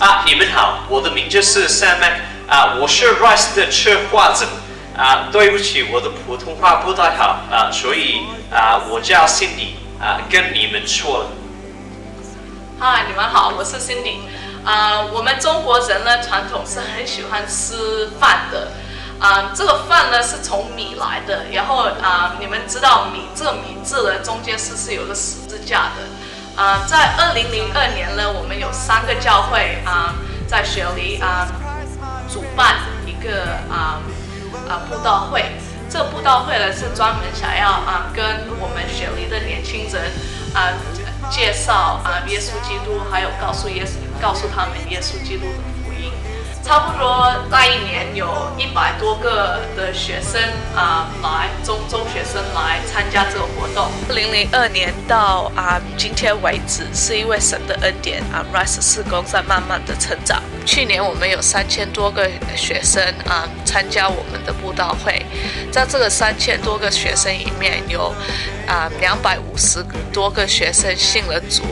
啊，你们好，我的名字是 Sam Mac 啊，我是 Rise 的策划者啊。对不起，我的普通话不太好啊，所以啊，我叫 Cindy 啊，跟你们错了。嗨，你们好，我是 Cindy。啊，我们中国人呢，传统是很喜欢吃饭的。啊，这个饭呢是从米来的，然后啊，你们知道米这个米字呢，中间是是有个十字架的。啊，在二零零二年呢，我们有三个教会啊，在雪梨啊主办一个啊啊布道会。这个布道会呢是专门想要啊跟我们雪梨的年轻人啊介绍啊耶稣基督，还有告诉耶稣告诉他们耶稣基督的。差不多那一年有一百多个的学生啊来中中学生来参加这个活动。二零零二年到啊今天为止，是因为神的恩典啊，Rise 四工在慢慢的成长。去年我们有三千多个学生啊参加我们的布道会，在这个三千多个学生里面有啊两百五十多个学生信了主，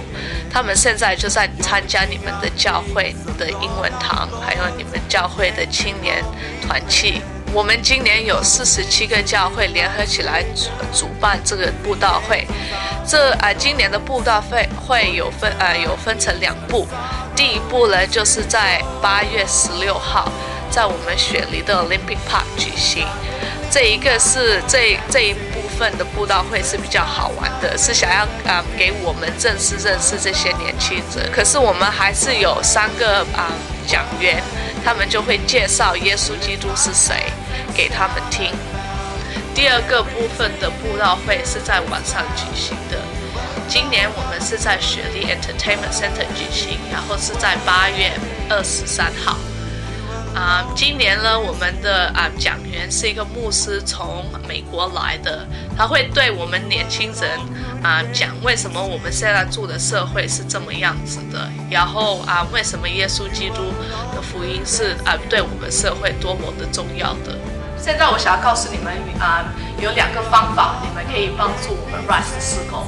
他们现在就在参加你们的教会的英文堂，还教会的青年团契。我们今年有四十七个教会联合起来主主办这个布道会。这啊，今年的布道会会有分呃有分成两步。第一步呢，就是在八月十六号，在我们雪梨的 Olympic Park 举行。这一个是这这一部分的布道会是比较好玩的，是想要啊给我们正式认识这些年轻人。可是我们还是有三个啊讲员，他们就会介绍耶稣基督是谁给他们听。第二个部分的布道会是在晚上举行的。今年我们是在雪莉 Entertainment Center 举行，然后是在八月二十三号。啊，今年呢，我们的啊讲员是一个牧师从美国来的，他会对我们年轻人啊讲为什么我们现在住的社会是这么样子的，然后啊为什么耶稣基督的福音是啊对我们社会多么的重要的。现在我想要告诉你们啊，有两个方法，你们可以帮助我们 Rise 四工。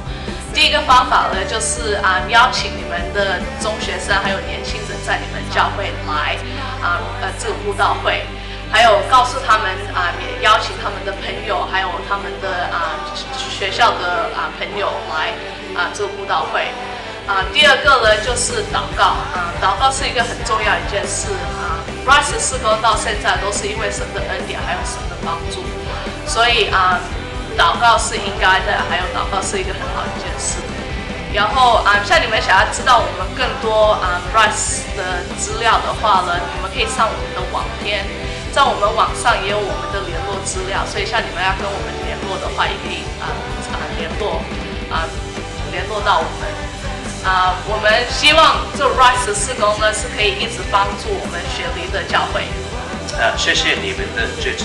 第一个方法呢，就是啊，邀请你们的中学生还有年轻人在你们教会来啊，呃，这个布道会，还有告诉他们啊，也邀请他们的朋友，还有他们的啊学校的朋友来啊这个布道会。啊，第二个呢，就是祷告啊，祷告是一个很重要一件事啊。Rise 四哥到现在都是因为神的恩典还有神的帮助，所以啊。祷告是应该的，还有祷告是一个很好一件事。然后啊，像你们想要知道我们更多啊 Rise 的资料的话呢，你们可以上我们的网篇，在我们网上也有我们的联络资料。所以像你们要跟我们联络的话，也可以啊啊联络啊联络到我们啊。我们希望这 Rise 四工呢是可以一直帮助我们雪梨的教会。啊，谢谢你们的支持。